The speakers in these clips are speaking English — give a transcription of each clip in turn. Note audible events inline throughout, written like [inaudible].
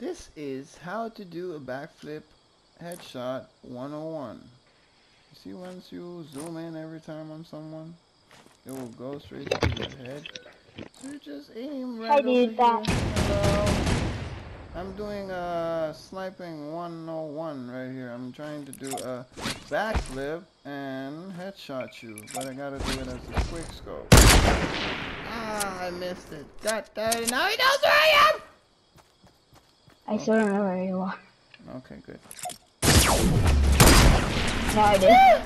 This is how to do a backflip headshot 101. You see once you zoom in every time on someone, it will go straight to their head. So you just aim right I over that. Hello. I'm doing a sniping 101 right here. I'm trying to do a backflip and headshot you, but I gotta do it as a quick scope. Ah, I missed it. God damn. Now he knows where I am! I still remember where you are. Okay, good. No, I did.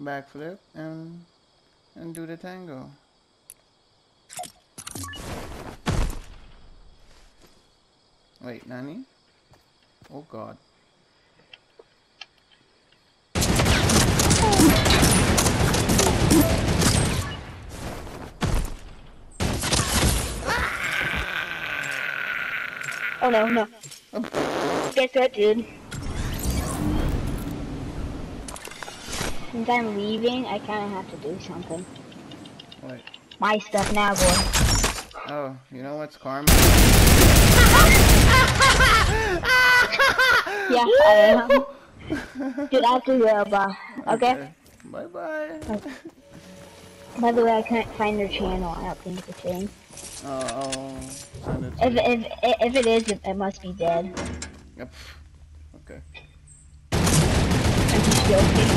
Backflip and and do the tango. Wait, Nani? Oh god. Oh no, no. Guess what, dude? Since I'm leaving, I kind of have to do something. Wait. My stuff now, boy. Oh, you know what's karma? [laughs] Yeah, I am. [laughs] Dude, I have to go, but okay. Bye bye. By the way, I can't find their channel. I don't think it's a thing. Oh, I'll it If if if it is, it, it must be dead. Yep. Okay. I'm just joking.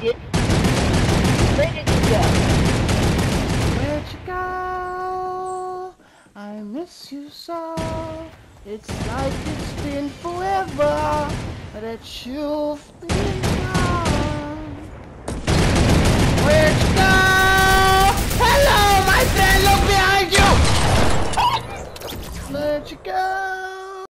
Dude, where did you go? Where'd you go? I miss you so. It's like it's been forever that you've been